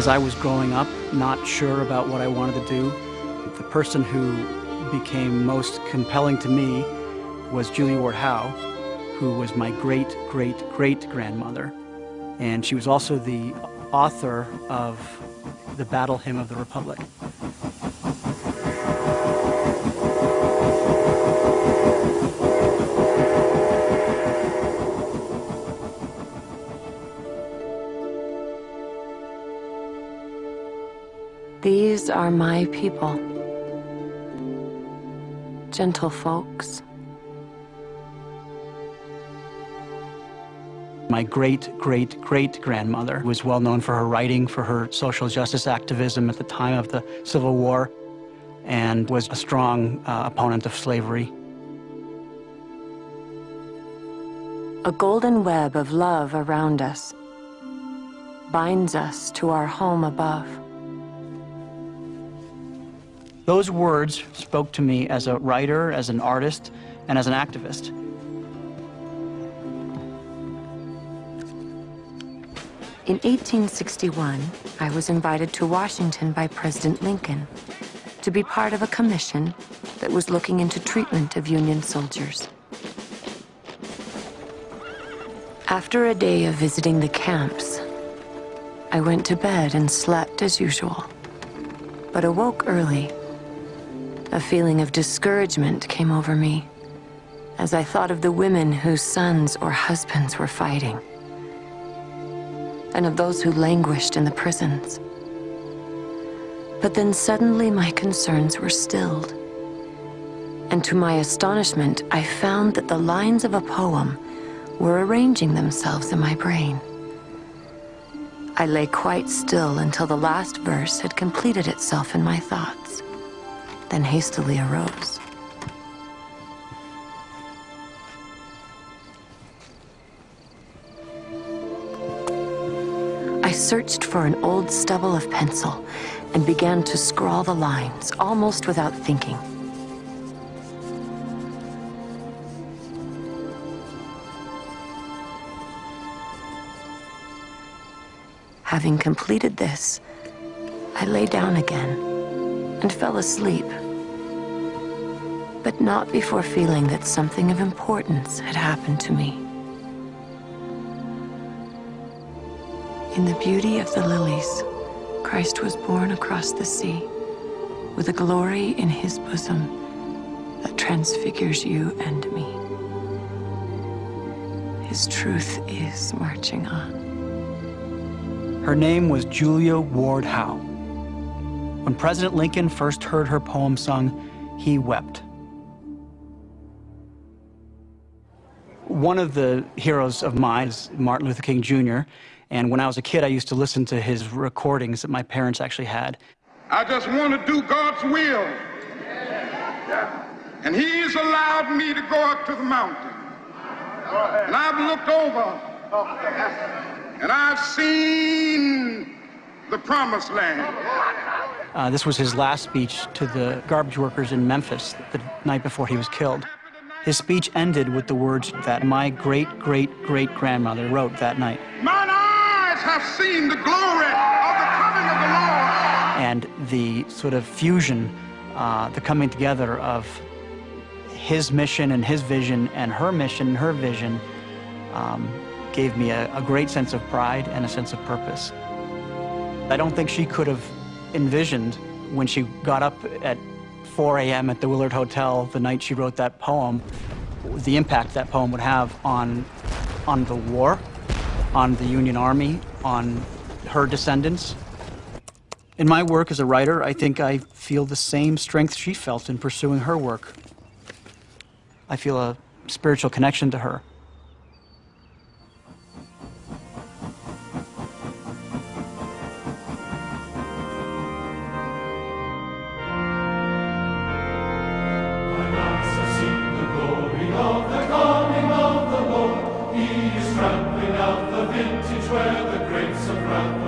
As I was growing up, not sure about what I wanted to do, the person who became most compelling to me was Julia Ward Howe, who was my great, great, great grandmother. And she was also the author of the Battle Hymn of the Republic. These are my people. Gentle folks. My great, great, great grandmother was well known for her writing, for her social justice activism at the time of the Civil War, and was a strong uh, opponent of slavery. A golden web of love around us binds us to our home above. Those words spoke to me as a writer, as an artist, and as an activist. In 1861, I was invited to Washington by President Lincoln to be part of a commission that was looking into treatment of Union soldiers. After a day of visiting the camps, I went to bed and slept as usual, but awoke early a feeling of discouragement came over me as I thought of the women whose sons or husbands were fighting, and of those who languished in the prisons. But then suddenly my concerns were stilled. And to my astonishment, I found that the lines of a poem were arranging themselves in my brain. I lay quite still until the last verse had completed itself in my thoughts then hastily arose. I searched for an old stubble of pencil and began to scrawl the lines, almost without thinking. Having completed this, I lay down again and fell asleep but not before feeling that something of importance had happened to me. In the beauty of the lilies, Christ was born across the sea, with a glory in his bosom that transfigures you and me. His truth is marching on. Her name was Julia Ward Howe. When President Lincoln first heard her poem sung, he wept. One of the heroes of mine is Martin Luther King Jr., and when I was a kid, I used to listen to his recordings that my parents actually had. I just want to do God's will. And he's allowed me to go up to the mountain. And I've looked over and I've seen the promised land. Uh, this was his last speech to the garbage workers in Memphis the night before he was killed. His speech ended with the words that my great great great grandmother wrote that night. Mine eyes have seen the glory of the coming of the Lord. And the sort of fusion, uh, the coming together of his mission and his vision and her mission and her vision um, gave me a, a great sense of pride and a sense of purpose. I don't think she could have envisioned when she got up at 4 a.m. at the Willard Hotel the night she wrote that poem, the impact that poem would have on, on the war, on the Union Army, on her descendants. In my work as a writer, I think I feel the same strength she felt in pursuing her work. I feel a spiritual connection to her. Where the grapes of wrath